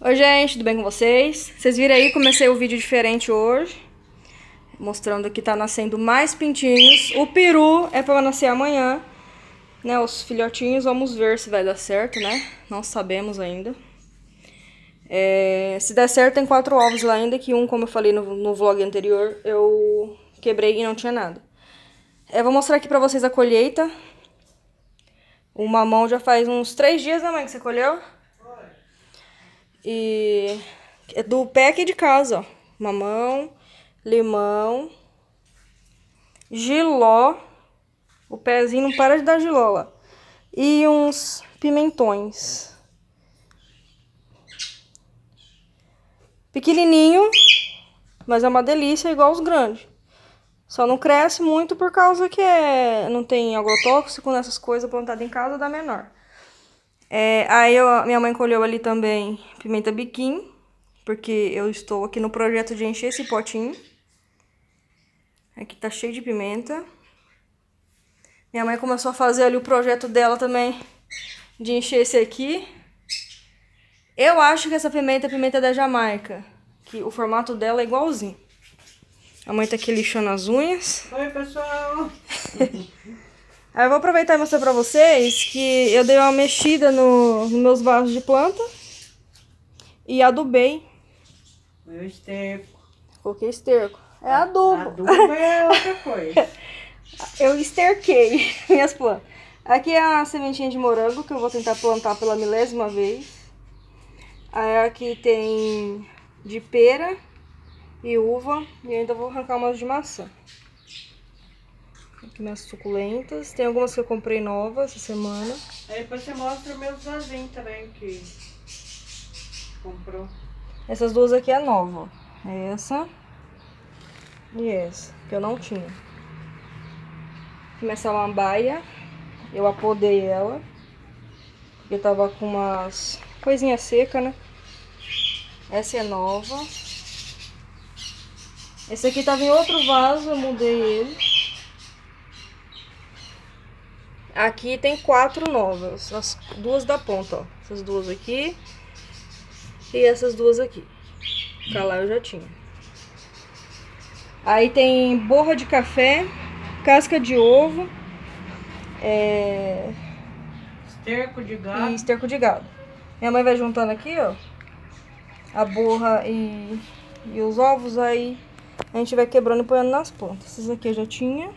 Oi gente, tudo bem com vocês? Vocês viram aí, comecei o vídeo diferente hoje Mostrando que tá nascendo mais pintinhos O peru é pra nascer amanhã né, Os filhotinhos, vamos ver se vai dar certo, né? Não sabemos ainda é, Se der certo tem quatro ovos lá ainda Que um, como eu falei no, no vlog anterior Eu quebrei e não tinha nada Eu vou mostrar aqui pra vocês a colheita O mamão já faz uns três dias, né mãe, que você colheu? E é do pé aqui de casa, ó. Mamão, limão, giló. O pezinho não para de dar giló lá. E uns pimentões. Pequenininho, mas é uma delícia igual os grandes. Só não cresce muito por causa que é, não tem agrotóxico nessas coisas plantadas em casa, dá menor. É, aí eu, minha mãe colheu ali também pimenta biquim, porque eu estou aqui no projeto de encher esse potinho. Aqui tá cheio de pimenta. Minha mãe começou a fazer ali o projeto dela também de encher esse aqui. Eu acho que essa pimenta é pimenta da Jamaica, que o formato dela é igualzinho. A mãe tá aqui lixando as unhas. Oi, pessoal! Aí eu vou aproveitar e mostrar pra vocês que eu dei uma mexida no, nos meus vasos de planta e adubei. Meu esterco. Coloquei esterco. É adubo. Adubo é outra coisa. eu esterquei minhas plantas. Aqui é a sementinha de morango que eu vou tentar plantar pela milésima vez. Aí aqui tem de pera e uva e ainda vou arrancar umas de maçã. Aqui minhas suculentas. Tem algumas que eu comprei novas essa semana. Aí depois você mostra meus vasinhos também que comprou. Essas duas aqui é nova. Essa e essa, que eu não tinha. Aqui minha samambaia. Eu apodei ela. Eu tava com umas coisinhas secas, né? Essa é nova. Esse aqui tava em outro vaso, eu mudei ele. Aqui tem quatro novas, as duas da ponta, ó. Essas duas aqui e essas duas aqui. Pra lá eu já tinha. Aí tem borra de café, casca de ovo, é... Esterco de gado. e esterco de gado. Minha mãe vai juntando aqui, ó, a borra e, e os ovos, aí a gente vai quebrando e põendo nas pontas. Esses aqui eu já tinha.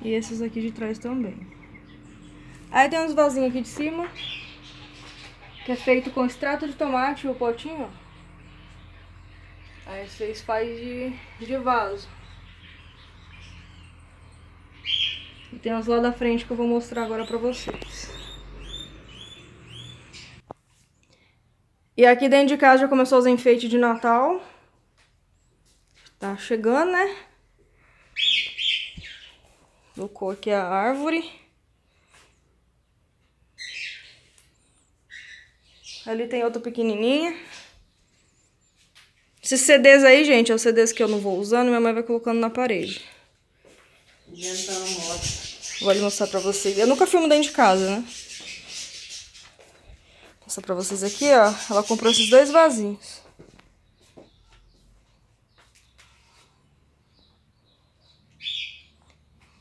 E esses aqui de trás também. Aí tem uns vasinhos aqui de cima. Que é feito com extrato de tomate, o potinho, ó. Aí vocês fazem de, de vaso. E tem uns lá da frente que eu vou mostrar agora pra vocês. E aqui dentro de casa já começou os enfeites de Natal. Tá chegando, né? Colocou aqui a árvore. Ali tem outra pequenininha. Esses CDs aí, gente, é os CDs que eu não vou usando, minha mãe vai colocando na parede. Vou ali mostrar pra vocês. Eu nunca filmo dentro de casa, né? Mostrar pra vocês aqui, ó. Ela comprou esses dois vasinhos.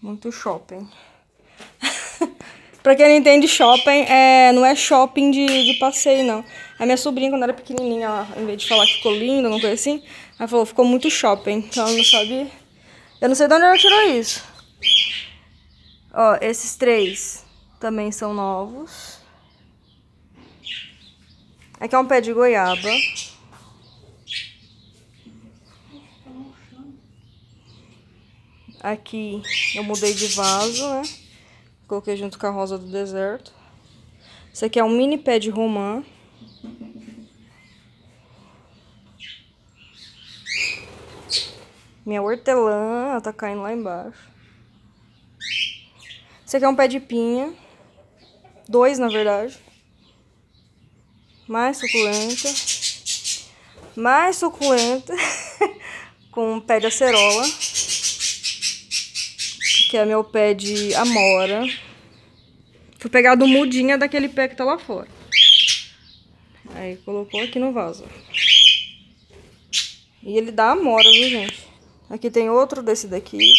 Muito shopping. pra quem não entende, shopping é, não é shopping de, de passeio, não. A minha sobrinha, quando era pequenininha, ela, em vez de falar que ficou linda, alguma coisa assim, ela falou, ficou muito shopping. Então ela não sabe... Eu não sei de onde ela tirou isso. Ó, esses três também são novos. Aqui é um pé de goiaba. Aqui eu mudei de vaso, né? Coloquei junto com a rosa do deserto. Esse aqui é um mini pé de romã. Minha hortelã, ela tá caindo lá embaixo. Esse aqui é um pé de pinha. Dois, na verdade. Mais suculenta. mais suculenta, com pé de acerola, que é meu pé de amora. Fui pegar do mudinha daquele pé que tá lá fora. Aí colocou aqui no vaso. E ele dá amora, viu, gente? Aqui tem outro desse daqui.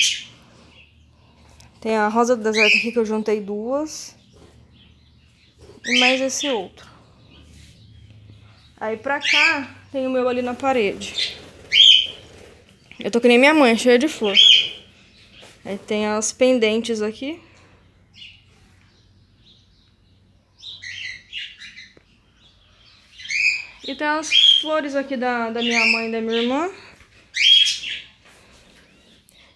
Tem a rosa do deserto aqui que eu juntei duas. E mais esse outro. Aí pra cá tem o meu ali na parede. Eu tô que nem minha mãe, cheia de flor. Aí tem as pendentes aqui. E tem as flores aqui da, da minha mãe e da minha irmã.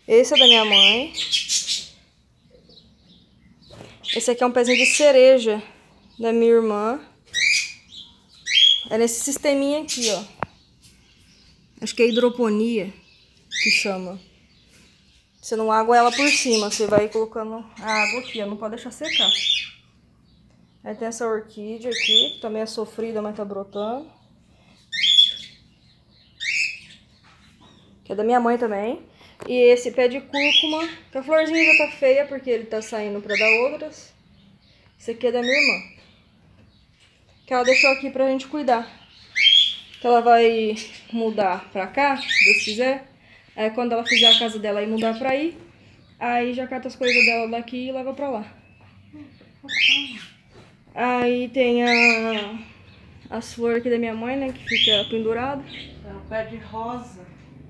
Esse é da minha mãe. Esse aqui é um pezinho de cereja da minha irmã. É nesse sisteminha aqui, ó. Acho que é hidroponia que chama. Você não água ela por cima, você vai colocando a água aqui, ó. Não pode deixar secar. Aí tem essa orquídea aqui, que também é sofrida, mas tá brotando. Que é da minha mãe também. E esse pé de cúrcuma, que a florzinha já tá feia, porque ele tá saindo pra dar outras. Esse aqui é da minha irmã. Que ela deixou aqui pra gente cuidar. Que ela vai mudar pra cá, se Deus quiser. Aí quando ela fizer a casa dela e mudar pra aí, aí já cata as coisas dela daqui e leva pra lá. Aí tem a, as flores aqui da minha mãe, né, que fica pendurada. É um pé de rosa,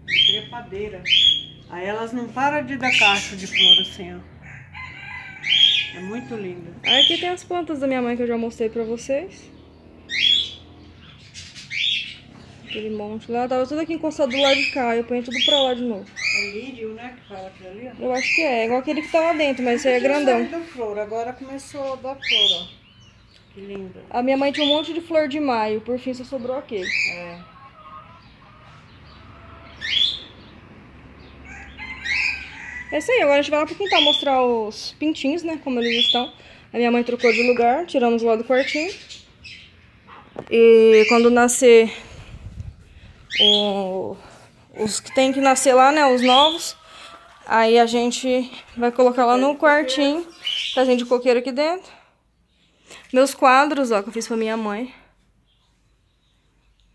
de trepadeira. Aí elas não param de dar caixa de flor assim, ó. É muito linda. Aí aqui tem as plantas da minha mãe que eu já mostrei pra vocês. Aquele monte lá, tava tudo aqui encostado do lado de cá, eu ponho tudo pra lá de novo. É lírio, né, que fala aquilo ali, ó. Eu acho que é, igual aquele que tá lá dentro, mas esse aí é grandão. flor, agora começou a dar flor, ó. Que linda. A minha mãe tinha um monte de flor de maio, por fim só sobrou aquele. É. É isso aí, agora a gente vai lá pro quintal mostrar os pintinhos, né, como eles estão. A minha mãe trocou de lugar, tiramos lá do quartinho. E quando nascer o- os que tem que nascer lá, né, os novos, aí a gente vai colocar lá no quartinho, casinha de coqueiro aqui dentro. Meus quadros, ó, que eu fiz pra minha mãe.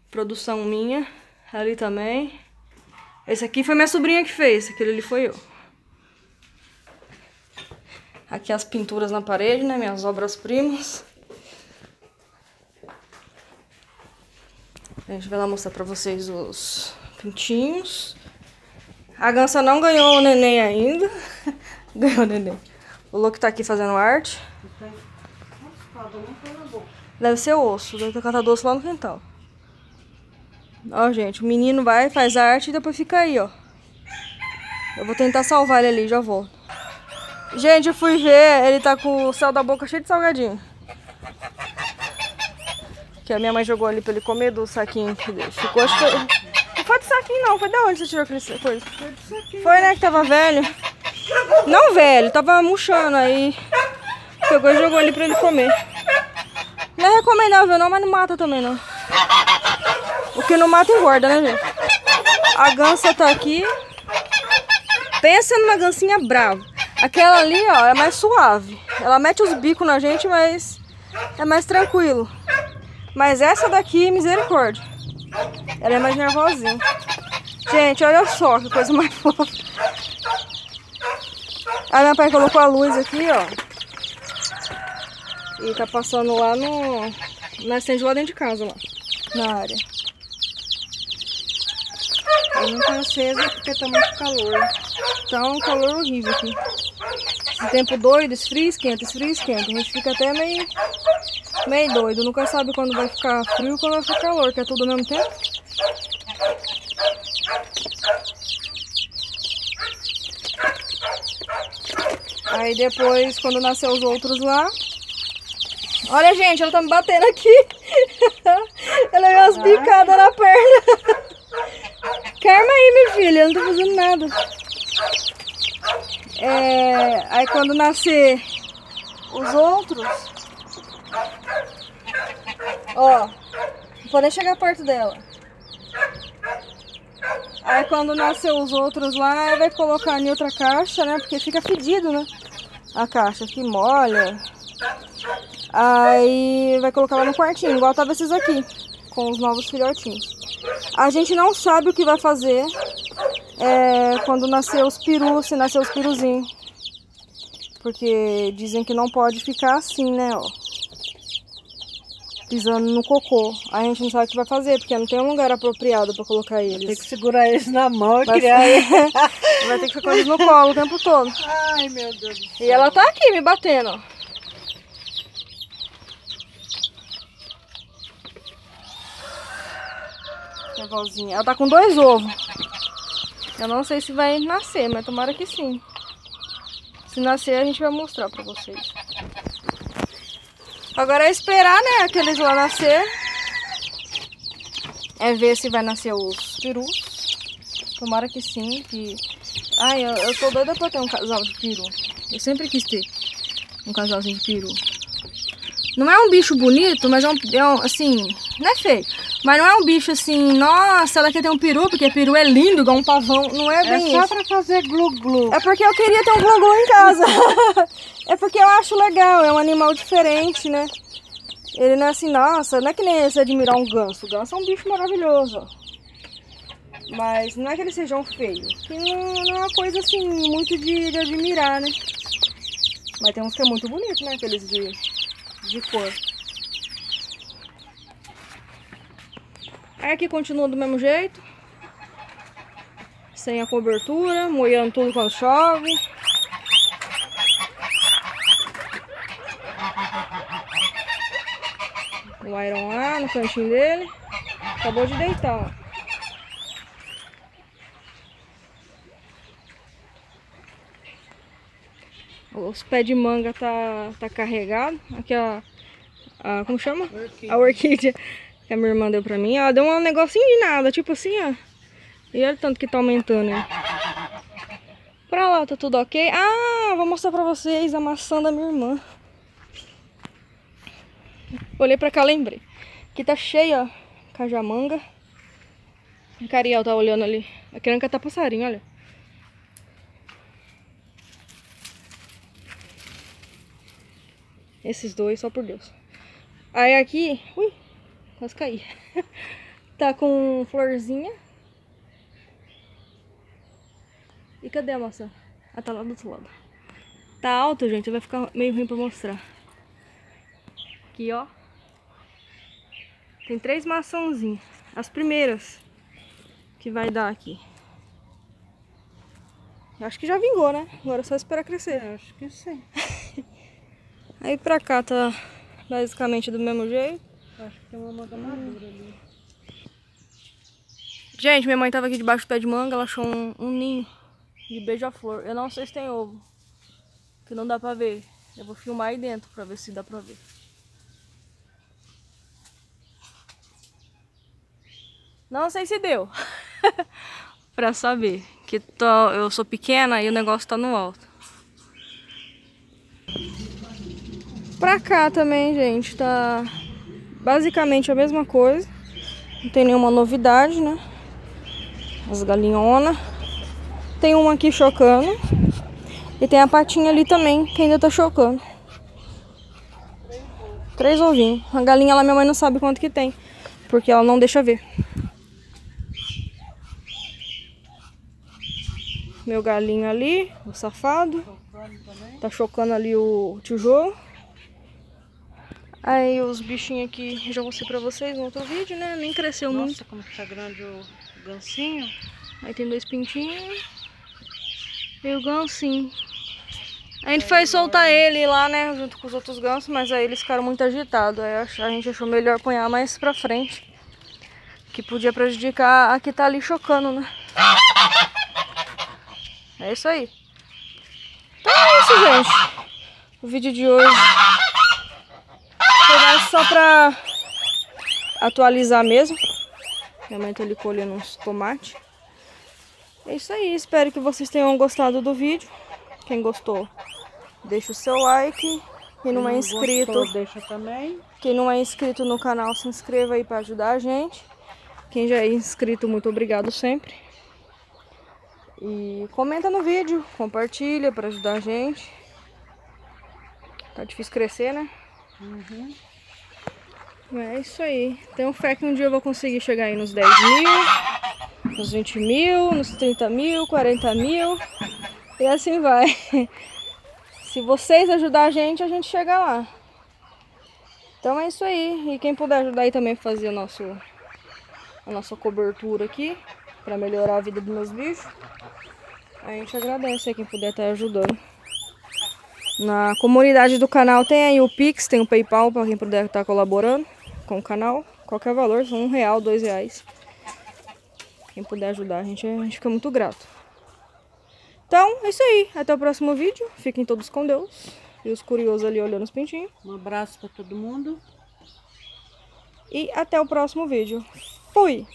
Produção minha, ali também. Esse aqui foi minha sobrinha que fez, aquele ali foi eu. Aqui as pinturas na parede, né? Minhas obras-primas. A gente vai lá mostrar pra vocês os pintinhos. A Gansa não ganhou o neném ainda. ganhou o neném. O Luke tá aqui fazendo arte. Deve ser osso. Deve ter catado osso lá no quintal. Ó, gente. O menino vai, faz arte e depois fica aí, ó. Eu vou tentar salvar ele ali, já volto. Gente, eu fui ver, ele tá com o céu da boca cheio de salgadinho. Que a minha mãe jogou ali pra ele comer do saquinho que ficou. Acho que foi... Não foi do saquinho, não. Foi da onde você tirou aquele sa- coisa? Foi, né? Que tava velho. Não velho, tava murchando aí. Pegou e jogou ali pra ele comer. Não é recomendável não, mas não mata também não. O que não mata engorda, né, gente? A gansa tá aqui. Pensa numa gansinha brava. Aquela ali, ó, é mais suave. Ela mete os bicos na gente, mas é mais tranquilo. Mas essa daqui, misericórdia. Ela é mais nervosinha. Gente, olha só que coisa mais fofa. Aí meu pai colocou a luz aqui, ó. E tá passando lá no. Na estende lá dentro de casa, lá. Na área. Eu não tá acesa porque tá muito calor. Tá um calor horrível aqui. Esse tempo doido, esfria, esquenta, esfria, esquenta. A gente fica até meio, meio doido. Nunca sabe quando vai ficar frio e quando vai ficar calor, que é tudo ao mesmo tempo. Aí depois, quando nascer os outros lá. Olha, gente, ela tá me batendo aqui. ela é umas bicadas na perna. Calma aí, minha filha, eu não tô fazendo nada. É, aí quando nascer os outros. Ó, não pode nem chegar perto dela. Aí quando nascer os outros lá, vai colocar em outra caixa, né? Porque fica fedido, né? A caixa que molha. Aí vai colocar lá no quartinho, igual tava esses aqui, com os novos filhotinhos. A gente não sabe o que vai fazer é, quando nascer os perus, se nascer os piruzinhos. Porque dizem que não pode ficar assim, né, ó. Pisando no cocô. A gente não sabe o que vai fazer, porque não tem um lugar apropriado pra colocar eles. Tem que segurar eles na mão e Vai, criar eles. vai ter que ficar com eles no colo o tempo todo. Ai, meu Deus do céu. E ela tá aqui me batendo, vozinha. Ela tá com dois ovos. Eu não sei se vai nascer, mas tomara que sim. Se nascer, a gente vai mostrar pra vocês. Agora é esperar, né, aqueles lá nascer. É ver se vai nascer os perus. Tomara que sim, que... Ai, eu, eu tô doida pra ter um casal de peru. Eu sempre quis ter um casalzinho de peru. Não é um bicho bonito, mas é um, é um, assim, não é feio. Mas não é um bicho assim, nossa, ela quer ter um peru, porque peru é lindo, igual um pavão. Não é É bem só isso. pra fazer glu-glu. É porque eu queria ter um glu em casa. é porque eu acho legal, é um animal diferente, né? Ele não é assim, nossa, não é que nem você admirar um ganso. O ganso é um bicho maravilhoso. ó. Mas não é que eles sejam feios. Que não, não é uma coisa assim, muito de, de admirar, né? Mas tem uns que é muito bonito, né? Aqueles de, de cor. Aí aqui continua do mesmo jeito. Sem a cobertura, moendo tudo quando chove. O Iron lá no cantinho dele. Acabou de deitar, ó. Os pés de manga tá, tá carregado. Aqui a, a. Como chama? A orquídea que a minha irmã deu pra mim. Ela deu um negocinho de nada, tipo assim, ó. E olha o tanto que tá aumentando aí. Pra lá, tá tudo ok. Ah, vou mostrar pra vocês a maçã da minha irmã. Olhei pra cá, lembrei. Aqui tá cheia, ó, cajamanga. A Cariel tá olhando ali. A querendo catar passarinho, olha. Esses dois, só por Deus. Aí aqui, ui, quase caí. tá com florzinha. E cadê a maçã? Ah, tá lá do outro lado. Tá alto, gente, vai ficar meio ruim pra mostrar. Aqui, ó. Tem três maçãzinhas. As primeiras que vai dar aqui. Acho que já vingou, né? Agora é só esperar crescer. Eu acho que sim. Aí pra cá tá basicamente do mesmo jeito. Acho que tem uma manga madura ali. Gente, minha mãe tava aqui debaixo do pé de manga, ela achou um, um ninho de beija-flor. Eu não sei se tem ovo, que não dá pra ver. Eu vou filmar aí dentro pra ver se dá pra ver. Não sei se deu. pra saber. Que tô, eu sou pequena e o negócio tá no alto. Pra cá também, gente, tá basicamente a mesma coisa. Não tem nenhuma novidade, né? As galinhonas. Tem uma aqui chocando. E tem a patinha ali também, que ainda tá chocando. Três ovinhos. A galinha lá, minha mãe não sabe quanto que tem. Porque ela não deixa ver. Meu galinho ali, o safado. Tá chocando ali o tijolo. Aí os bichinhos aqui, já mostrei pra vocês no outro vídeo, né? Nem cresceu muito. Nossa, como tá grande o gancinho. Aí tem dois pintinhos. E o gansinho. A gente foi soltar ele lá, né? Junto com os outros gansos, mas aí eles ficaram muito agitados. Aí a gente achou melhor apanhar mais pra frente. Que podia prejudicar a que tá ali chocando, né? É isso aí. Então é isso, gente. O vídeo de hoje só pra atualizar mesmo. Minha mãe tá ali colhendo uns tomates. É isso aí, espero que vocês tenham gostado do vídeo. Quem gostou, deixa o seu like. Quem não é inscrito, Gostou, deixa também. quem não é inscrito no canal, se inscreva aí para ajudar a gente. Quem já é inscrito, muito obrigado sempre. E comenta no vídeo, compartilha para ajudar a gente. Tá difícil crescer, né? Uhum. É isso aí. Tenho fé que um dia eu vou conseguir chegar aí nos 10 mil, nos 20 mil, nos 30 mil, 40 mil. E assim vai. Se vocês ajudar a gente, a gente chega lá. Então é isso aí. E quem puder ajudar aí também a fazer o nosso, a nossa cobertura aqui, para melhorar a vida dos meus bichos, a gente agradece aí quem puder estar ajudando. Na comunidade do canal tem aí o Pix, tem o Paypal para quem puder estar colaborando com o canal. Qualquer valor, são um real, dois reais. Quem puder ajudar, a gente, a gente fica muito grato. Então, é isso aí. Até o próximo vídeo. Fiquem todos com Deus. E os curiosos ali olhando os pintinhos. Um abraço para todo mundo. E até o próximo vídeo. Fui!